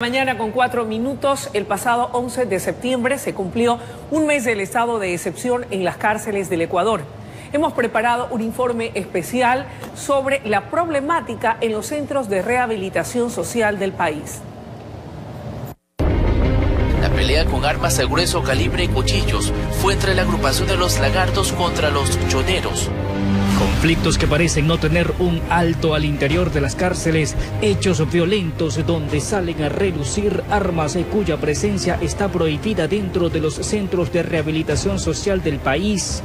Mañana con cuatro minutos, el pasado 11 de septiembre se cumplió un mes del estado de excepción en las cárceles del Ecuador. Hemos preparado un informe especial sobre la problemática en los centros de rehabilitación social del país. La pelea con armas de grueso calibre y cuchillos fue entre la agrupación de los lagartos contra los choneros. Conflictos que parecen no tener un alto al interior de las cárceles, hechos violentos donde salen a relucir armas cuya presencia está prohibida dentro de los centros de rehabilitación social del país.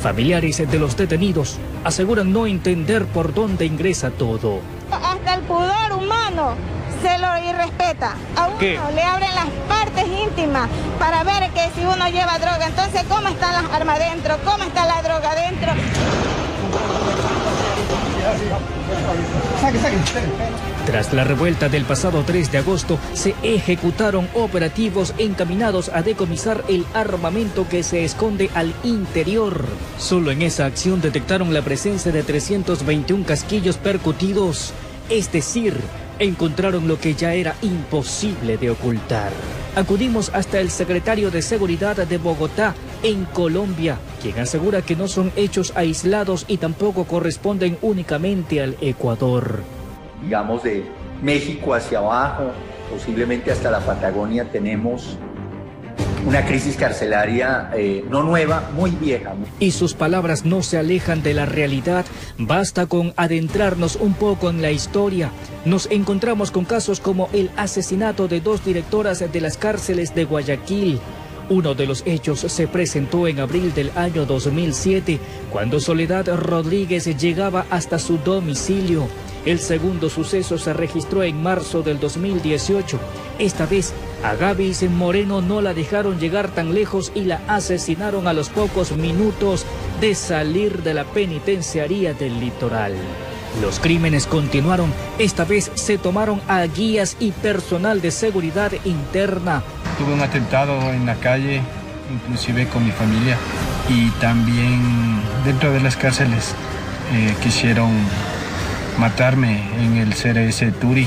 Familiares de los detenidos aseguran no entender por dónde ingresa todo. Hasta el pudor humano se lo irrespeta. A uno le abren las partes íntimas para ver que si uno lleva droga, entonces cómo están las armas dentro, cómo está la droga dentro. Tras la revuelta del pasado 3 de agosto, se ejecutaron operativos encaminados a decomisar el armamento que se esconde al interior. Solo en esa acción detectaron la presencia de 321 casquillos percutidos, es decir, encontraron lo que ya era imposible de ocultar. Acudimos hasta el secretario de Seguridad de Bogotá, en Colombia, quien asegura que no son hechos aislados y tampoco corresponden únicamente al Ecuador. Digamos de México hacia abajo, posiblemente hasta la Patagonia, tenemos una crisis carcelaria eh, no nueva, muy vieja. Y sus palabras no se alejan de la realidad. Basta con adentrarnos un poco en la historia. Nos encontramos con casos como el asesinato de dos directoras de las cárceles de Guayaquil. Uno de los hechos se presentó en abril del año 2007, cuando Soledad Rodríguez llegaba hasta su domicilio. El segundo suceso se registró en marzo del 2018. Esta vez a Gaby Moreno no la dejaron llegar tan lejos y la asesinaron a los pocos minutos de salir de la penitenciaría del litoral. Los crímenes continuaron, esta vez se tomaron a guías y personal de seguridad interna. Tuve un atentado en la calle, inclusive con mi familia, y también dentro de las cárceles eh, quisieron matarme en el CRS Turi.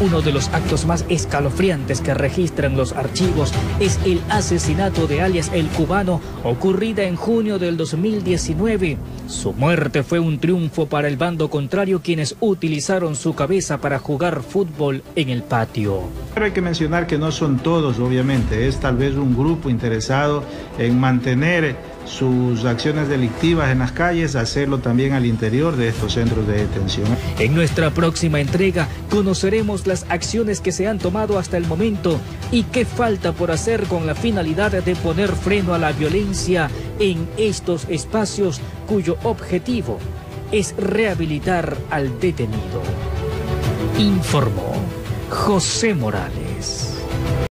Uno de los actos más escalofriantes que registran los archivos es el asesinato de alias El Cubano, ocurrida en junio del 2019. Su muerte fue un triunfo para el bando contrario, quienes utilizaron su cabeza para jugar fútbol en el patio. Pero hay que mencionar que no son todos, obviamente, es tal vez un grupo interesado en mantener sus acciones delictivas en las calles, hacerlo también al interior de estos centros de detención. En nuestra próxima entrega conoceremos las acciones que se han tomado hasta el momento y qué falta por hacer con la finalidad de poner freno a la violencia en estos espacios cuyo objetivo es rehabilitar al detenido. Informó José Morales.